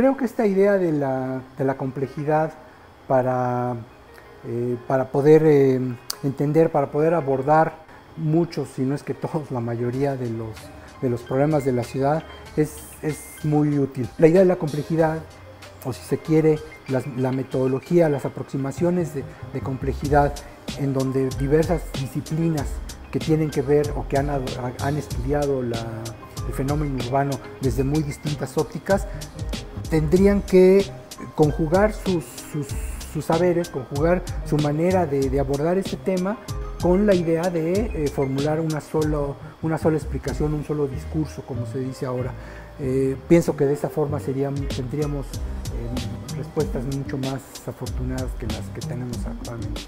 creo que esta idea de la, de la complejidad para, eh, para poder eh, entender, para poder abordar muchos, si no es que todos, la mayoría de los, de los problemas de la ciudad, es, es muy útil. La idea de la complejidad, o si se quiere, la metodología, las aproximaciones de, complejidad, en donde diversas disciplinas que tienen que ver o que han, han estudiado el fenómeno urbano desde muy distintas ópticas, tendrían que conjugar sus, sus, saberes, conjugar su manera de, abordar este tema con la idea de eh, formular una, solo, una sola explicación, un solo discurso, como se dice ahora. Eh, pienso que de esa forma serían, tendríamos eh, respuestas mucho más afortunadas que las que tenemos actualmente.